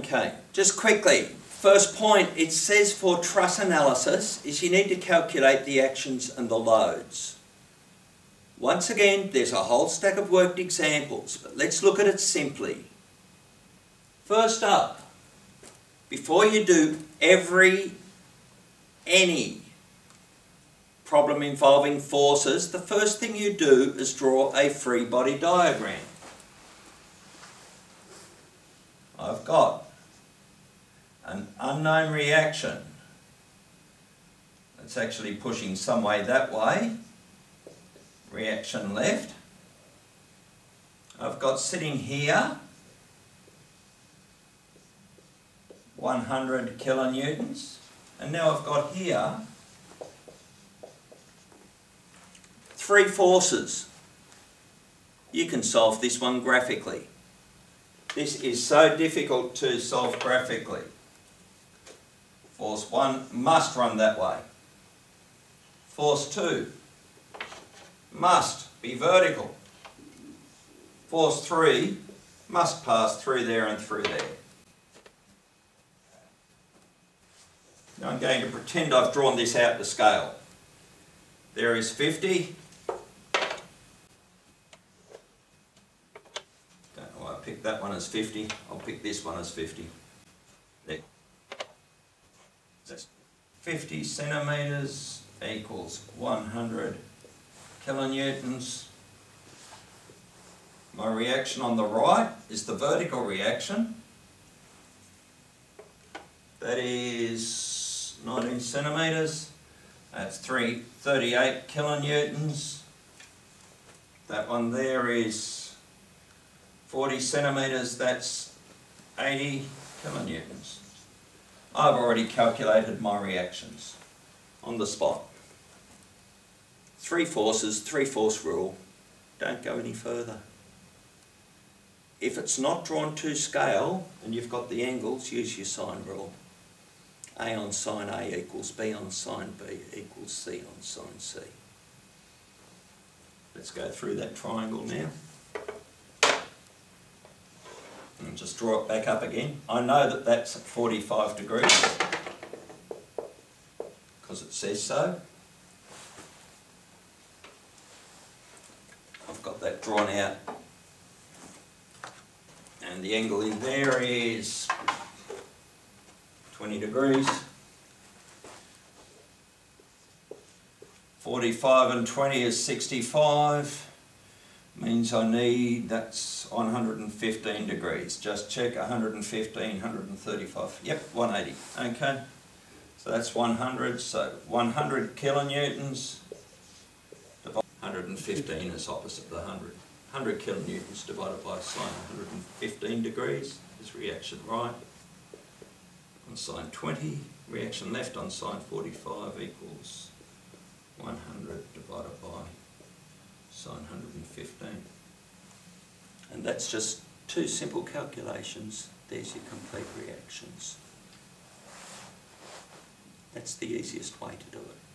Okay, just quickly, first point, it says for truss analysis is you need to calculate the actions and the loads. Once again, there's a whole stack of worked examples, but let's look at it simply. First up, before you do every, any problem involving forces, the first thing you do is draw a free body diagram. I've got an unknown reaction It's actually pushing some way that way, reaction left. I've got sitting here 100 kilonewtons and now I've got here three forces. You can solve this one graphically. This is so difficult to solve graphically. Force 1 must run that way. Force 2 must be vertical. Force 3 must pass through there and through there. Now I'm going to pretend I've drawn this out to scale. There is 50, Don't worry. I pick that one as 50, I'll pick this one as 50. There. That's 50 centimetres equals 100 kilonewtons. My reaction on the right is the vertical reaction. That is 19 centimetres. That's 338 kilonewtons. That one there is 40 centimetres, that's 80 kilonewtons. I've already calculated my reactions on the spot. Three forces, three force rule, don't go any further. If it's not drawn to scale and you've got the angles, use your sine rule. A on sine A equals B on sine B equals C on sine C. Let's go through that triangle now and just draw it back up again. I know that that's at 45 degrees because it says so. I've got that drawn out and the angle in there is 20 degrees. 45 and 20 is 65 means I need, that's 115 degrees. Just check 115, 135. Yep, 180. Okay. So that's 100. So 100 kilonewtons. 115 is opposite the 100. 100 kilonewtons divided by sine 115 degrees is reaction right. On sine 20, reaction left on sine 45 equals 100 divided 115. And that's just two simple calculations. There's your complete reactions. That's the easiest way to do it.